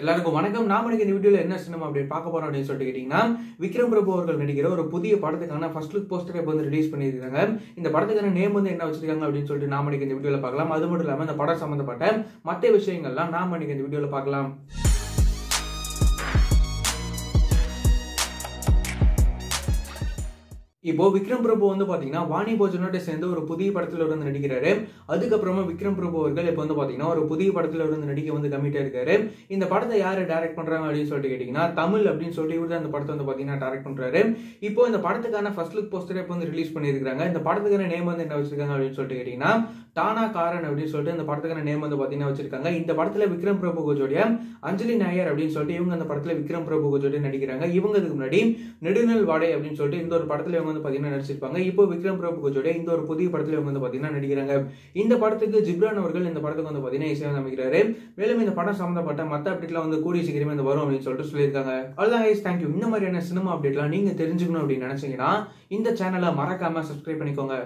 எல்லாருக்கும் வணக்கம். நாம இன்னைக்கு இந்த வீடியோல என்ன சினிமா அப்படின்னு பார்க்க போறோம் அப்படின்னு சொல்லிட்டு கேட்டீங்கன்னா விக்ரம் பிரபு அவர்கள் நடிக்கிற ஒரு புதிய படத்துக்கான ஃபர்ஸ்ட் லுக் போஸ்டரை இப்போ வந்து ரிலீஸ் பண்ணியிருக்காங்க. இந்த படத்துக்கான நேம் வந்து என்ன வச்சிருக்காங்க அப்படின்னு சொல்லிட்டு நாம இன்னைக்கு இந்த வீடியோல பார்க்கலாம். அது மட்டும் இல்லாம இந்த படம் சம்பந்தப்பட்ட மற்ற விஷயங்கள்லாம் நாம இன்னைக்கு இந்த வீடியோல பார்க்கலாம். இப்போ விக்ரம் பிரபு வந்து பாத்தீங்கன்னா வாணி போஜனோட சேர்ந்து ஒரு புதிய படத்துல இருந்து நடிக்கிறாரு. அதுக்கப்புறமா விக்ரம் பிரபு அவர்கள் இப்போ வந்து பாத்தீங்கன்னா ஒரு புதிய படத்துல இருந்து நடிக்க வந்து கமிட்டா இருக்காரு. இந்த படத்தை யாரு டைரக்ட் பண்றாங்க அப்படின்னு சொல்லிட்டு கேட்டீங்கன்னா தமிழ் அப்படின்னு சொல்லிட்டு இவர் அந்த படத்தை வந்து பாத்தீங்கன்னா டைரக்ட் பண்றாரு. இப்போ இந்த படத்துக்கான ஃபர்ஸ்ட் லுக் போஸ்டர் இப்போ வந்து ரிலீஸ் பண்ணியிருக்காங்க இந்த படத்துக்கான நேம் வந்து என்ன வச்சிருக்காங்க அப்படின்னு சொல்லிட்டு கேட்டீங்கன்னா டானா காரன் அப்படின்னு சொல்லிட்டு இந்த படத்துக்கான நேம் வந்து பாத்தீங்கன்னா வச்சிருக்காங்க. இந்த படத்துல விக்ரம் பிரபு கோஜோடைய அஞ்சலி நாயர் அப்படின்னு சொல்லிட்டு இவங்க அந்த படத்துல விக்ரம் பிரபு கோஜோடைய நடிக்கிறாங்க. இவங்க இதுக்கு முன்னாடி நெடுநல் வாடை அப்படின்னு சொல்லிட்டு இந்த ஒரு படத்துல இவங்க வந்து பாத்தீங்கன்னா நடிச்சிருப்பாங்க. இப்போ விக்ரம் பிரபு கோச்சோட இந்த ஒரு புதிய படத்துல இவங்க வந்து பாத்தீங்கன்னா நடிக்கிறாங்க. இந்த படத்துக்கு ஜிப்ரான் அவர்கள் இந்த படத்துக்கு வந்து பாத்தீங்கன்னா இசையமைக்கிறாரு மேலும் இந்த படம் சம்மந்தப்பட்ட மத்த அப்டேட்லாம் வந்து கூடிய சீக்கிரமே வந்து வரும் அப்படின்னு சொல்லிட்டு சொல்லியிருக்காங்க. அவ்வளவுதான் ஹைஸ் தேங்க்யூ இந்த மாதிரியான சினிமா அப்டேட்லாம் நீங்க தெரிஞ்சுக்கணும் அப்படின்னு நினைச்சீங்கன்னா இந்த சேனலை மறக்காம சப்ஸ்கிரைப் பண்ணிக்கோங்க.